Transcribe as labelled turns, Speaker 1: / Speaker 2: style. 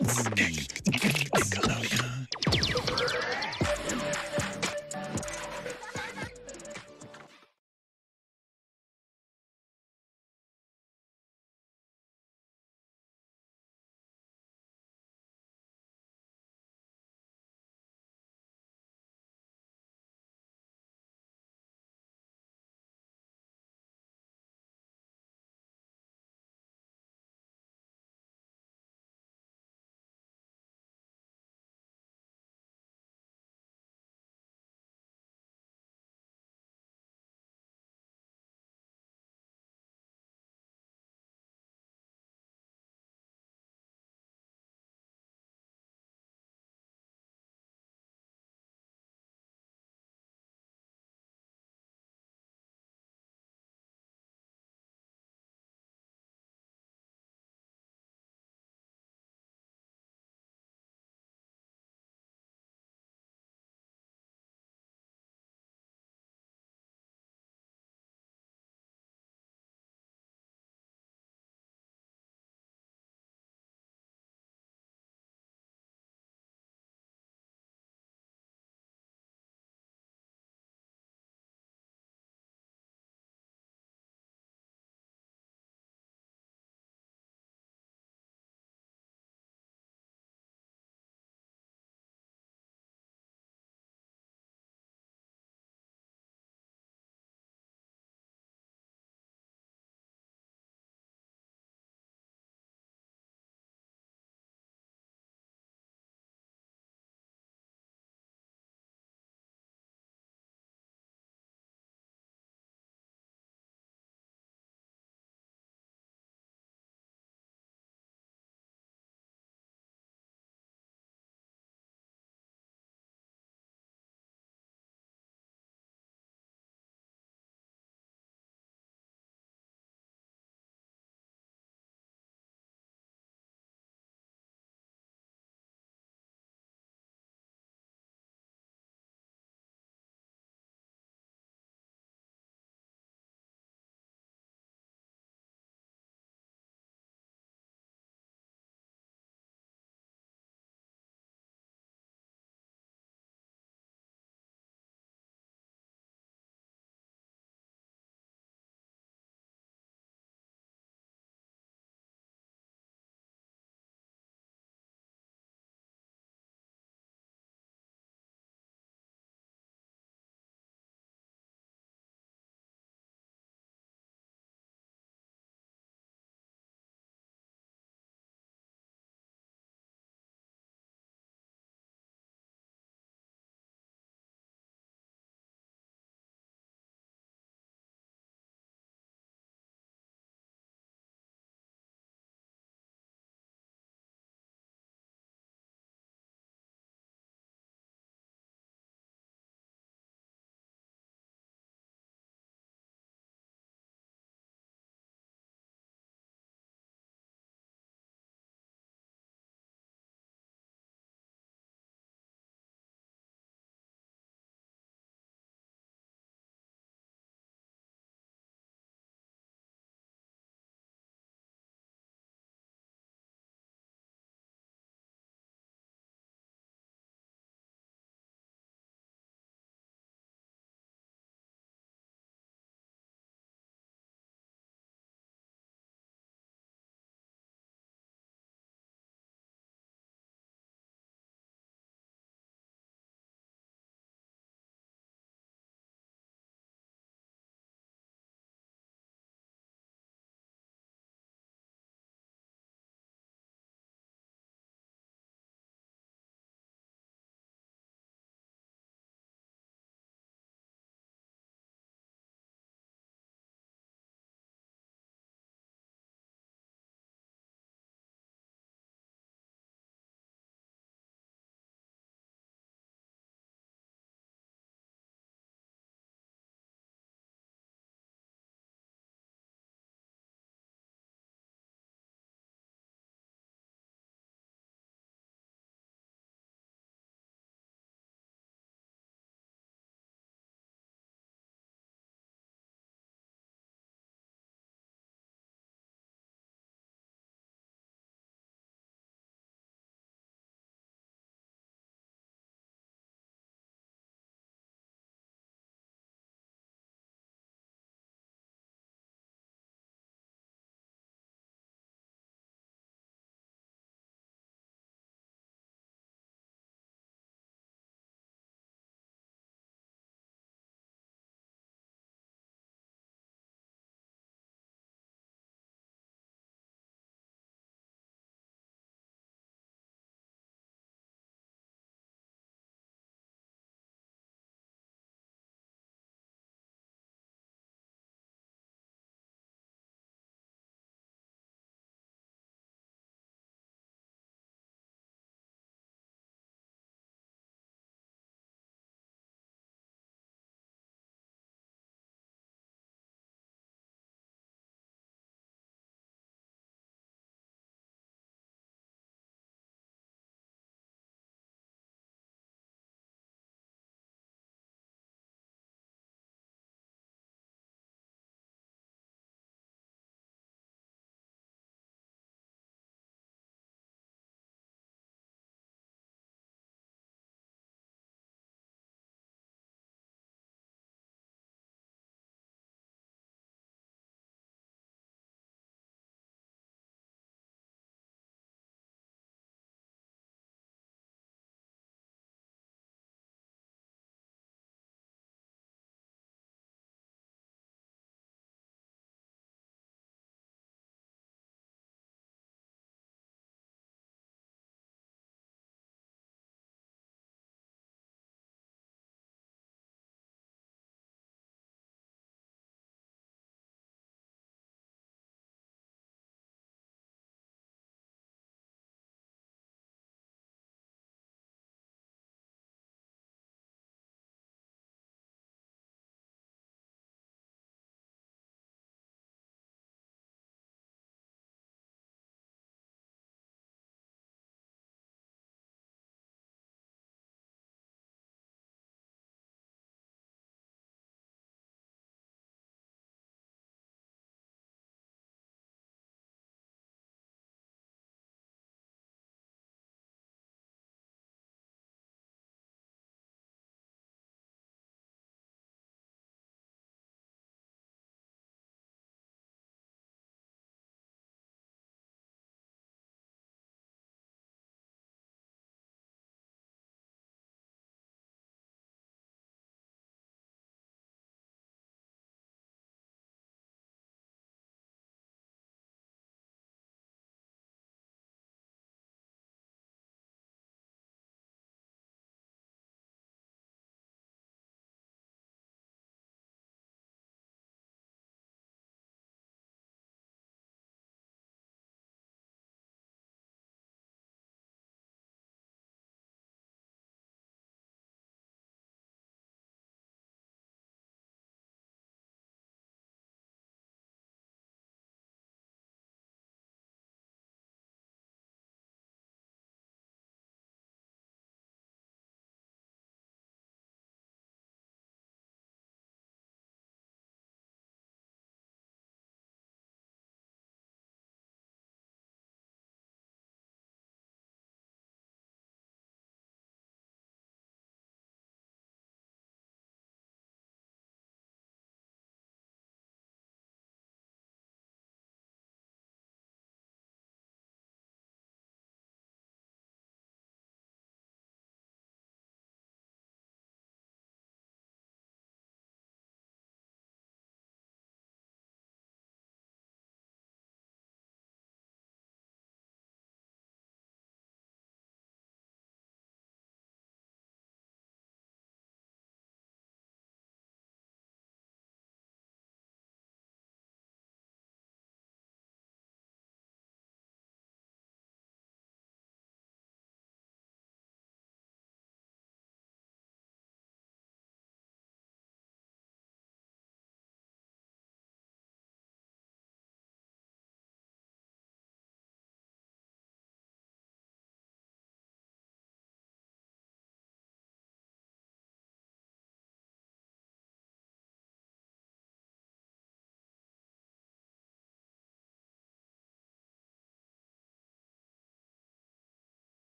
Speaker 1: Nickelodeon.